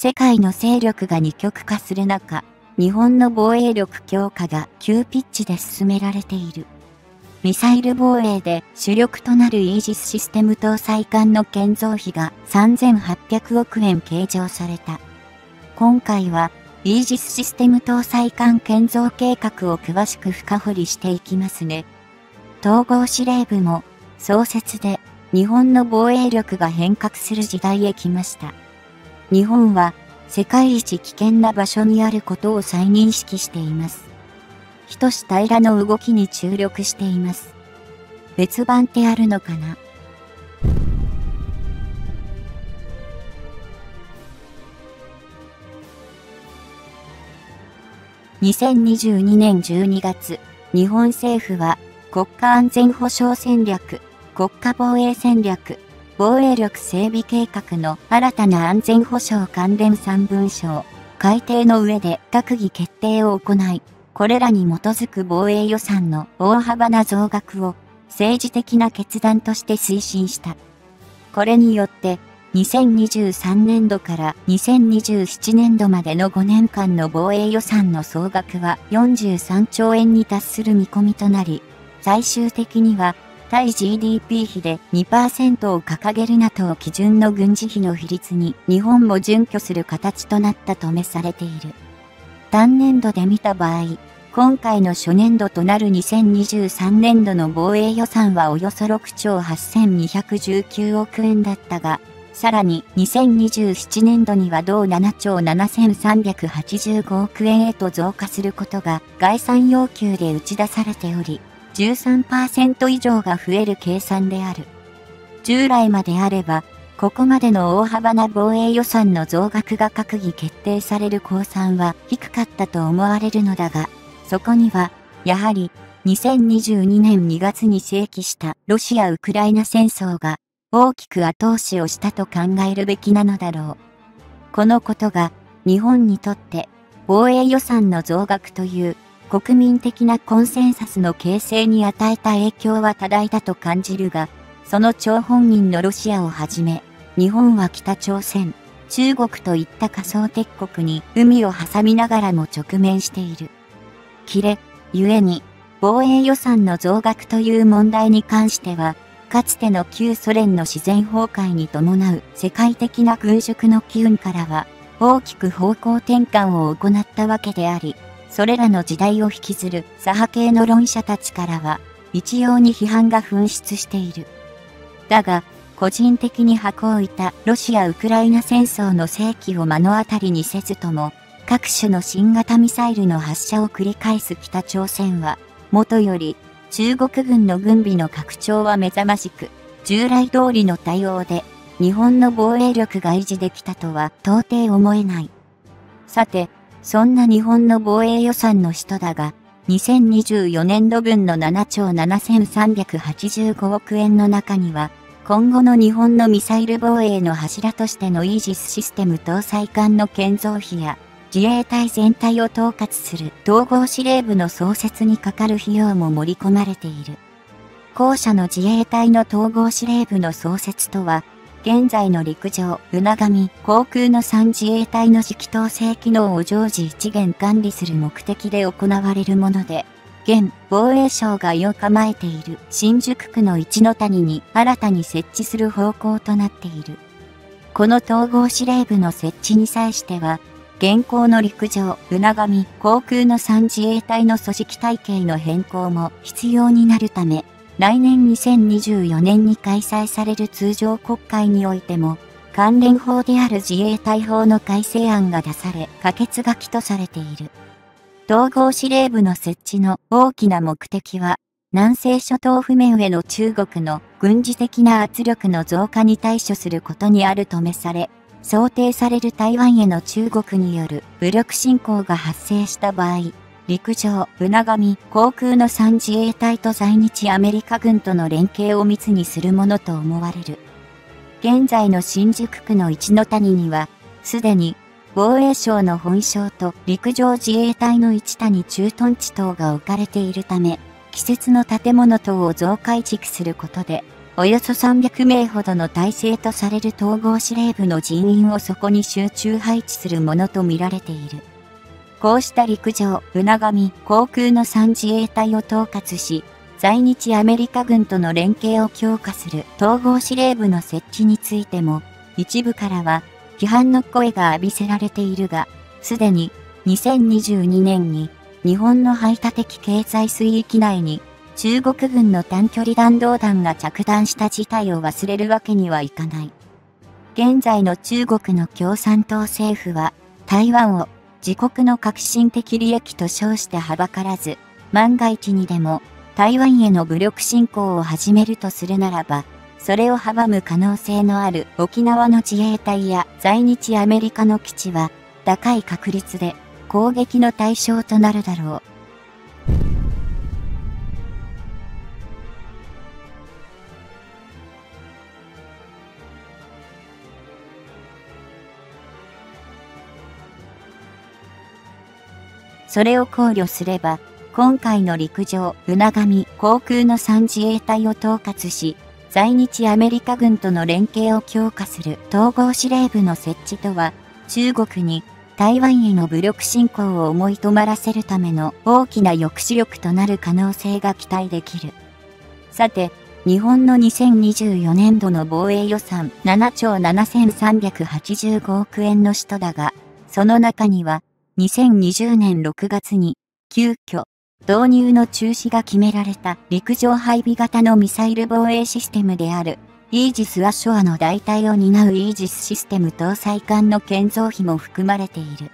世界の勢力が二極化する中、日本の防衛力強化が急ピッチで進められている。ミサイル防衛で主力となるイージスシステム搭載艦の建造費が3800億円計上された。今回は、イージスシステム搭載艦建造計画を詳しく深掘りしていきますね。統合司令部も、創設で、日本の防衛力が変革する時代へ来ました。日本は、世界一危険な場所にあることを再認識しています。人志平らの動きに注力しています。別番ってあるのかな？2022年12月、日本政府は国家安全保障戦略、国家防衛戦略、防衛力整備計画の新たな安全保障関連3文書改定の上で閣議決定を行い、これらに基づく防衛予算の大幅な増額を政治的な決断として推進した。これによって、2023年度から2027年度までの5年間の防衛予算の総額は43兆円に達する見込みとなり、最終的には対 GDP 比で2%を掲げるなどを基準の軍事費の比率に日本も準拠する形となったとめされている。単年度で見た場合、今回の初年度となる2023年度の防衛予算はおよそ6兆8219億円だったが、さらに2027年度には同7兆7385億円へと増加することが概算要求で打ち出されており、13%以上が増える計算である。従来まであれば、ここまでの大幅な防衛予算の増額が閣議決定される公算は低かったと思われるのだが、そこには、やはり、2022年2月に正規したロシア・ウクライナ戦争が大きく後押しをしたと考えるべきなのだろう。このことが日本にとって防衛予算の増額という国民的なコンセンサスの形成に与えた影響は多大だと感じるが、その張本人のロシアをはじめ、日本は北朝鮮、中国といった仮想敵国に海を挟みながらも直面している。切れ、故に、防衛予算の増額という問題に関しては、かつての旧ソ連の自然崩壊に伴う世界的な軍縮の機運からは、大きく方向転換を行ったわけであり、それらの時代を引きずる左派系の論者たちからは、一様に批判が噴出している。だが、個人的に箱を置いたロシア・ウクライナ戦争の世紀を目の当たりにせずとも、各種の新型ミサイルの発射を繰り返す北朝鮮は、元より中国軍の軍備の拡張は目覚ましく、従来通りの対応で日本の防衛力が維持できたとは到底思えない。さて、そんな日本の防衛予算の人だが、2024年度分の7兆7385億円の中には、今後の日本のミサイル防衛の柱としてのイージスシステム搭載艦の建造費や、自衛隊全体を統括する統合司令部の創設にかかる費用も盛り込まれている。後者の自衛隊の統合司令部の創設とは、現在の陸上、うながみ、航空の3自衛隊の指揮統制機能を常時一元管理する目的で行われるもので、現防衛省がを構えている新宿区の一の谷に新たに設置する方向となっている。この統合司令部の設置に際しては、現行の陸上、うながみ、航空の3自衛隊の組織体系の変更も必要になるため、来年2024年に開催される通常国会においても、関連法である自衛隊法の改正案が出され、可決書きとされている。統合司令部の設置の大きな目的は、南西諸島譜面への中国の軍事的な圧力の増加に対処することにあるとめされ、想定される台湾への中国による武力侵攻が発生した場合、陸上、うながみ、航空の3自衛隊と在日アメリカ軍との連携を密にするものと思われる。現在の新宿区の一の谷には、すでに防衛省の本省と陸上自衛隊の一谷駐屯地等が置かれているため、季節の建物等を増改築することで、およそ300名ほどの体制とされる統合司令部の人員をそこに集中配置するものとみられている。こうした陸上、船上、航空の3自衛隊を統括し、在日アメリカ軍との連携を強化する統合司令部の設置についても、一部からは批判の声が浴びせられているが、すでに2022年に日本の排他的経済水域内に中国軍の短距離弾道弾が着弾した事態を忘れるわけにはいかない。現在の中国の共産党政府は台湾を自国の革新的利益と称してはばからず、万が一にでも台湾への武力侵攻を始めるとするならば、それを阻む可能性のある沖縄の自衛隊や在日アメリカの基地は高い確率で攻撃の対象となるだろう。それを考慮すれば、今回の陸上、船上、航空の3自衛隊を統括し、在日アメリカ軍との連携を強化する統合司令部の設置とは、中国に台湾への武力侵攻を思い止まらせるための大きな抑止力となる可能性が期待できる。さて、日本の2024年度の防衛予算7兆7385億円の使途だが、その中には2020年6月に、急遽、導入の中止が決められた陸上配備型のミサイル防衛システムである、イージス・アショアの代替を担うイージスシステム搭載艦の建造費も含まれている。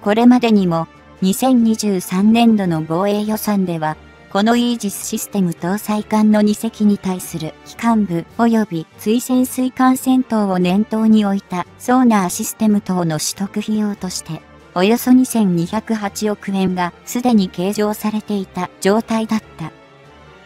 これまでにも、2023年度の防衛予算では、このイージスシステム搭載艦の2隻に対する機関部及び追潜水艦戦闘を念頭に置いたソーナーシステム等の取得費用としておよそ2208億円がすでに計上されていた状態だった。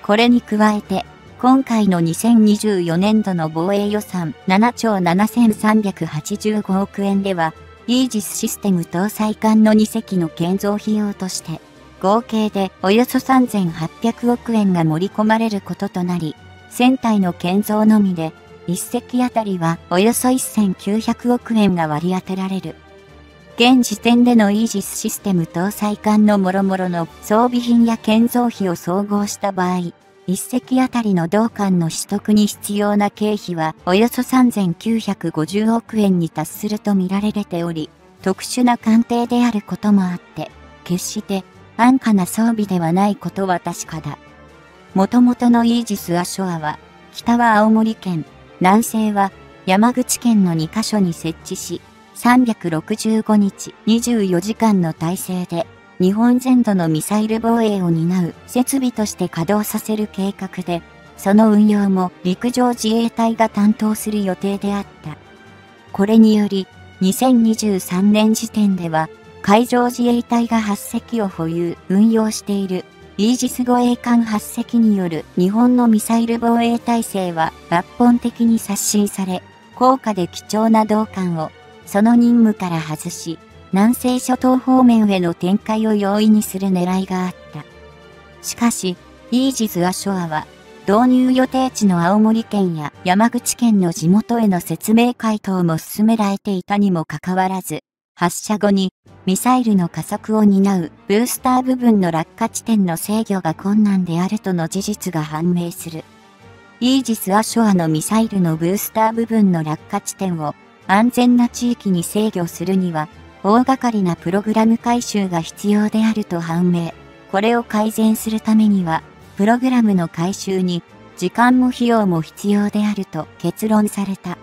これに加えて、今回の2024年度の防衛予算7兆7385億円では、イージスシステム搭載艦の2隻の建造費用として、合計でおよそ3800億円が盛り込まれることとなり、船体の建造のみで、1隻あたりはおよそ1900億円が割り当てられる。現時点でのイージスシステム搭載艦の諸々の装備品や建造費を総合した場合、一隻あたりの同艦の取得に必要な経費はおよそ3950億円に達すると見られており、特殊な艦艇であることもあって、決して安価な装備ではないことは確かだ。もともとのイージス・アショアは、北は青森県、南西は山口県の2カ所に設置し、365日24時間の体制で日本全土のミサイル防衛を担う設備として稼働させる計画で、その運用も陸上自衛隊が担当する予定であった。これにより、2023年時点では、海上自衛隊が8隻を保有、運用しているイージス護衛艦8隻による日本のミサイル防衛体制は抜本的に刷新され、高価で貴重な同艦をその任務から外し、南西諸島方面への展開を容易にする狙いがあった。しかし、イージス・アショアは、導入予定地の青森県や山口県の地元への説明回答も進められていたにもかかわらず、発射後にミサイルの加速を担うブースター部分の落下地点の制御が困難であるとの事実が判明する。イージス・アショアのミサイルのブースター部分の落下地点を安全な地域に制御するには、大掛かりなプログラム改修が必要であると判明。これを改善するためには、プログラムの改修に時間も費用も必要であると結論された。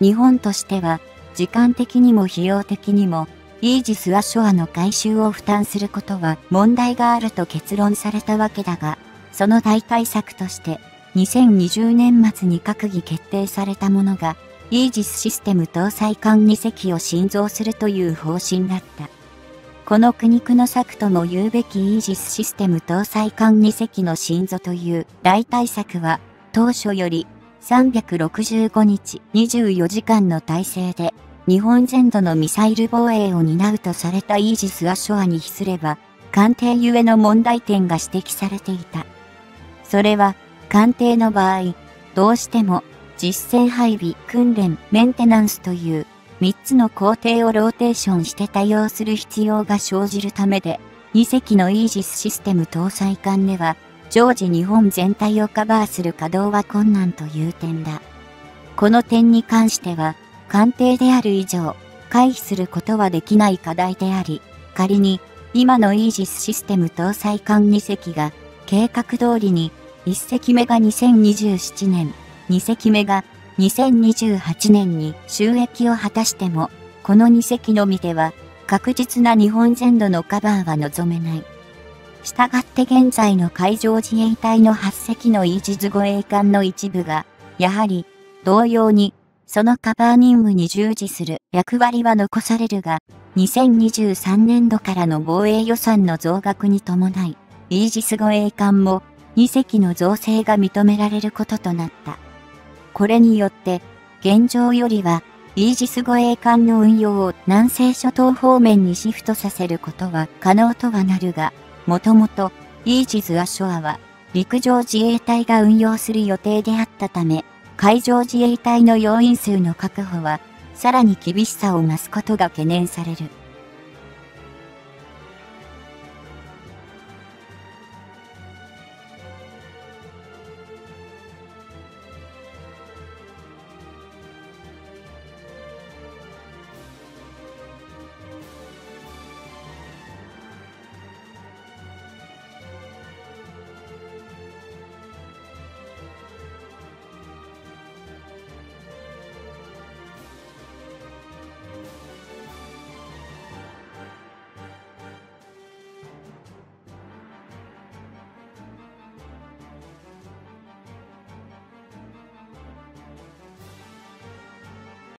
日本としては、時間的にも費用的にもイージス・アショアの回収を負担することは問題があると結論されたわけだが、その代替策として、2020年末に閣議決定されたものが、イージスシステム搭載艦2隻を新造するという方針だった。この苦肉の策とも言うべきイージスシステム搭載艦2隻の新造という代替策は、当初より365日24時間の体制で日本全土のミサイル防衛を担うとされたイージス・アショアに比すれば、艦艇ゆえの問題点が指摘されていた。それは、艦艇の場合、どうしても実戦配備、訓練、メンテナンスという3つの工程をローテーションして対応する必要が生じるためで、2隻のイージスシステム搭載艦では、常時日本全体をカバーする稼働は困難という点だ。この点に関しては、官邸である以上、回避することはできない課題であり、仮に、今のイージスシステム搭載艦2隻が、計画通りに、1隻目が2027年、2隻目が2028年に収益を果たしても、この2隻のみでは、確実な日本全土のカバーは望めない。したがって現在の海上自衛隊の8隻のイージス護衛艦の一部が、やはり、同様にそのカバー任務に従事する役割は残されるが、2023年度からの防衛予算の増額に伴い、イージス護衛艦も2隻の造成が認められることとなった。これによって、現状よりは、イージス護衛艦の運用を南西諸島方面にシフトさせることは可能とはなるが、もともと、イージス・アショアは、陸上自衛隊が運用する予定であったため、海上自衛隊の要員数の確保は、さらに厳しさを増すことが懸念される。